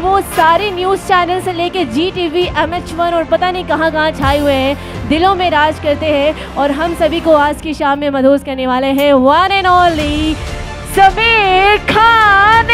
सारे news channel से लेके Zee T V M H one और पता नहीं कहाँ कहाँ छाए हुए हैं दिलों में राज करते हैं और हम सभी को आज की शाम में मधोस करने वाले हैं one and only Sameer Khan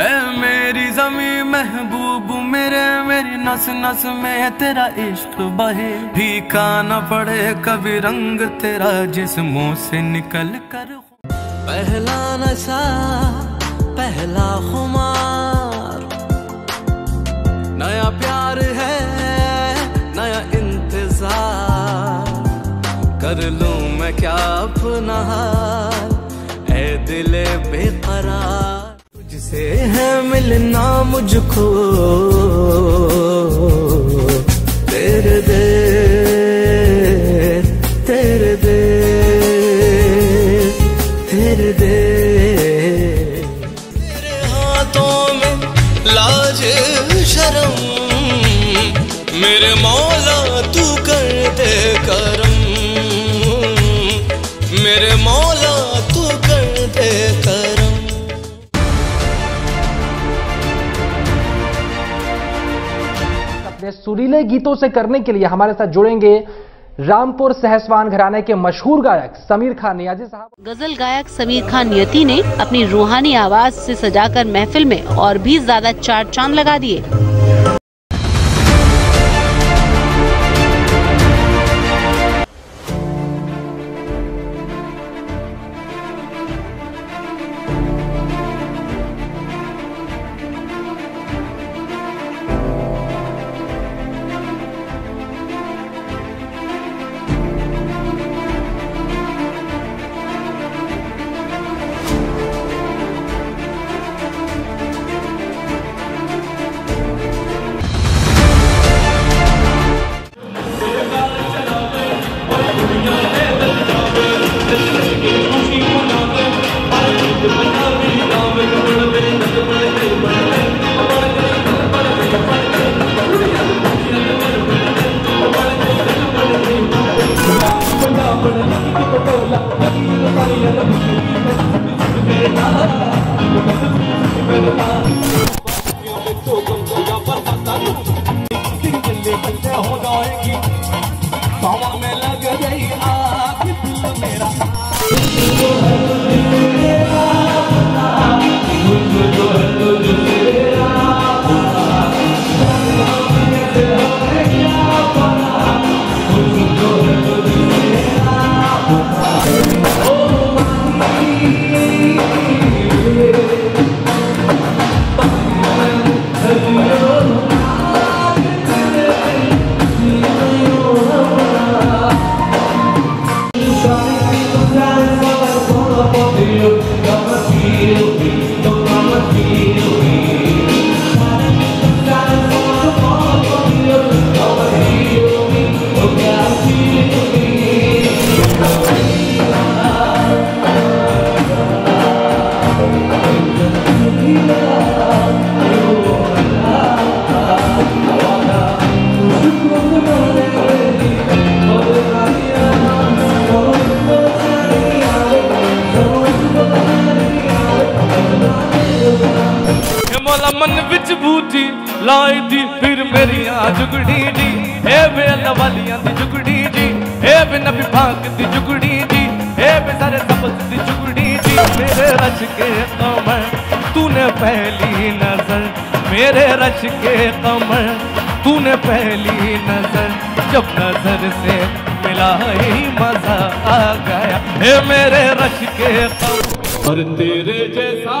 ए मेरी जमी महबूब मेरे मेरी नस नस में तेरा इश्क बहे। फीका न पड़े कभी रंग तेरा जिस्मों से निकल कर पहला नशा पहला खुमार। नया प्यार है, नया इंतज़ार। कर लूँ मैं क्या अपना ए दिले बेकरार। तुझसे है मिलना मुझको। तेरे दे तेरे दे तेरे दे। लाज, शर्म। मेरे मौला, तू कर दे करम। मेरे मौला, तू कर दे करम। अपने सुरीले गीतों से करने के लिए हमारे साथ जुड़ेंगे रामपुर सहसवान घराने के मशहूर गायक समीर खान नियाजी साहब गज़ल गायक समीर खान नियति ने अपनी रूहानी आवाज़ से सजाकर महफिल में और भी ज़्यादा चार चाँद लगा दिए। हे लाई दी, फिर मेरिया जुगड़ी जी हे वे अल्लाह वालियाँ दी जुगड़ी जी हे वे नबी पाक दी जुगड़ी जी हे वे सारे सबक दी जुगड़ी जी मेरे रच के कमर, तूने पहली नज़र। मेरे रच के कमर, तूने पहली नज़र। जब नज़र से मिला ही मज़ा आ गया। हे मेरे रच के कमर। और तेरे जैसा